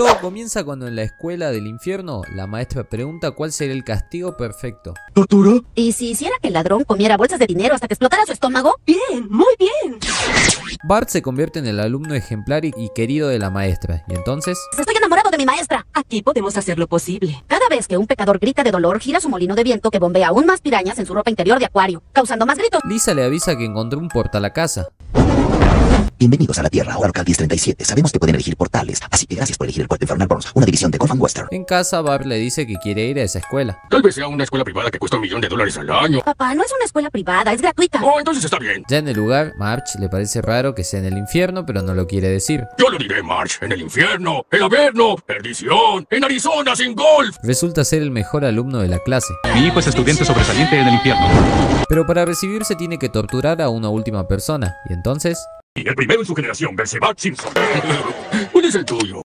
Todo comienza cuando en la escuela del infierno la maestra pregunta cuál sería el castigo perfecto. ¿Tortura? ¿Y si hiciera que el ladrón comiera bolsas de dinero hasta que explotara su estómago? Bien, muy bien. Bart se convierte en el alumno ejemplar y y querido de la maestra, y entonces Estoy enamorado de mi maestra. Aquí podemos hacer lo posible. Cada vez que un pecador grita de dolor, gira su molino de viento que bombea aún más pirañas en su ropa interior de acuario, causando más gritos. Lisa le avisa que encontró un portal a casa. Bienvenidos a la Tierra, hora local 1037. Sabemos que pueden elegir portales, así que gracias por elegir el cuarto Infernal Bronze, una división de Golf and Western. En casa, Bart le dice que quiere ir a esa escuela. Tal vez sea una escuela privada que cuesta un millón de dólares al año. Papá, no es una escuela privada, es gratuita. Oh, entonces está bien. Ya en el lugar, March le parece raro que sea en el infierno, pero no lo quiere decir. Yo lo diré, March. En el infierno, el averno, perdición, en Arizona sin golf. Resulta ser el mejor alumno de la clase, Mi hijo es estudiante sobresaliente en el infierno. pero para recibirse tiene que torturar a una última persona, y entonces Y el primero en su generación, Bersebat Simpson. ¿Cuál es el tuyo?